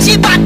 Типа